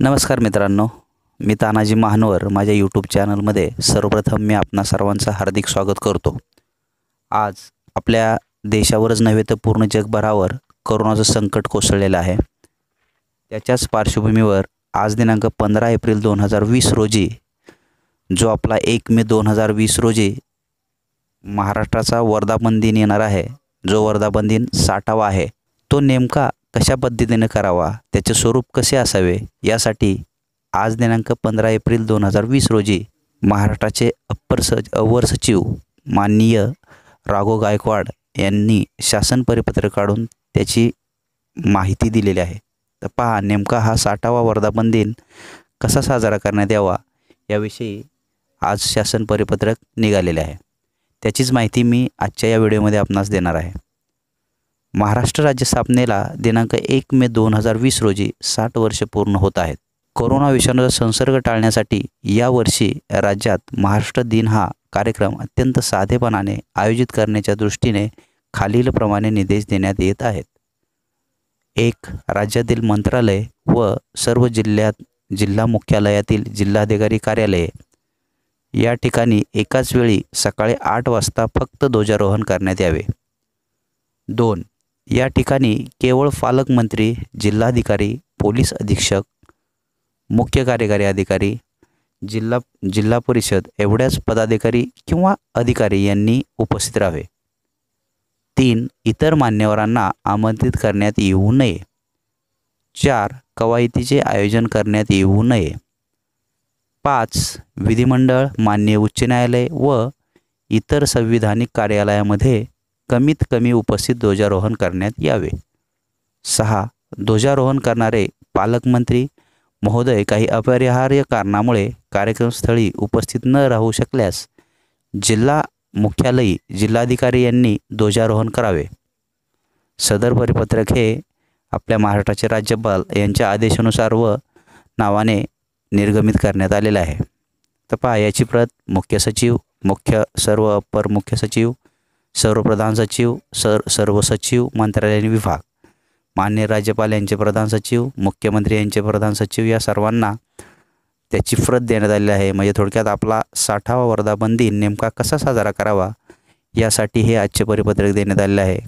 नमस्कार मित्रांनो मी तानाजी महानवर माझ्या यूट्यूब चॅनलमध्ये सर्वप्रथम मी आपणा सर्वांचं हार्दिक स्वागत करतो. आज आपल्या देशावरच नव्हे तर पूर्ण जगभरावर करोनाचं संकट कोसळलेलं आहे. त्याच्याच पार्श्वभूमीवर आज दिनांक पंधरा एप्रिल दोन हजार वीस रोजी जो आपला एक मे दोन हजार वीस रोजी महाराष्ट्राचा वर्धापन दिन येणार आहे जो वर्धापन दिन साठावा आहे तो नेमका कशा पद्धतीने करावा? त्याचे स्वरूप कसे असावे? यासाठी आज दिनांक पंधरा एप्रिल दोन हजार वीस रोजी महाराष्ट्राचे अप्पर सच अवर सचिव माननीय राघो गायकवाड यांनी शासन परिपत्रक काढून त्याची माहिती दिलेली आहे. तर पहा नेमका हा साठावा वर्धापन दिन कसा साजरा करण्यात यावा? याविषयी आज शासन परिपत्रक निघालेले आहे. त्याचीच माहिती मी आजच्या या व्हिडिओमध्ये आपणास देणार आहे. महाराष्ट्र राज्य स्थापनेला दिनांक एक मे दोन हजार वीस रोजी साठ वर्ष पूर्ण होत आहेत. कोरोना विषाणूचा संसर्ग टाळण्यासाठी यावर्षी राज्यात महाराष्ट्र दिन हा कार्यक्रम अत्यंत साधेपणाने आयोजित करण्याच्या दृष्टीने खालीलप्रमाणे निर्देश देण्यात येत आहेत. एक राज्यातील मंत्रालय व सर्व जिल्ह्यात जिल्हा मुख्यालयातील जिल्हाधिकारी कार्यालये. या ठिकाणी एकाच वेळी सकाळी आठ वाजता फक्त ध्वजारोहण करण्यात यावे. दोन या ठिकाणी केवळ पालकमंत्री जिल्हाधिकारी पोलीस अधीक्षक मुख्य कार्यकारी अधिकारी जिल्हा जिल्हा परिषद एवढ्याच पदाधिकारी किंवा अधिकारी यांनी उपस्थित राहावे. तीन इतर मान्यवरांना आमंत्रित करण्यात येऊ नये. चार कवायतीचे आयोजन करण्यात येऊ नये. पाच विधिमंडळ मान्य उच्च न्यायालय व इतर संविधानिक कार्यालयामध्ये कमीत कमी उपस्थित ध्वजारोहण करण्यात यावे. सहा. ध्वजारोहण करणारे पालकमंत्री महोदय काही अपरिहार्य कारणामुळे कार्यक्रमस्थळी उपस्थित न राहू शकल्यास जिल्हा मुख्यालयी जिल्हाधिकारी यांनी ध्वजारोहण करावे. सदर परिपत्रक हे आपल्या महाराष्ट्राचे राज्यपाल यांच्या आदेशानुसार व नावाने निर्गमित करण्यात आलेलं आहे. तर पहा याची प्रत मुख्य सचिव मुख्य सर्व अपर मुख्य सचिव सर्व प्रधान सचिव सर सर्व सचिव मंत्रालयीन विभाग मान्य राज्यपाल यांचे प्रधान सचिव मुख्यमंत्री यांचे प्रधान सचिव या सर्वांना त्याची प्रत देण्यात आलेली आहे. म्हणजे थोडक्यात आपला साठावा वर्धापन दिन नेमका कसा साजरा करावा यासाठी हे आजचे परिपत्रक देण्यात आलेले आहे.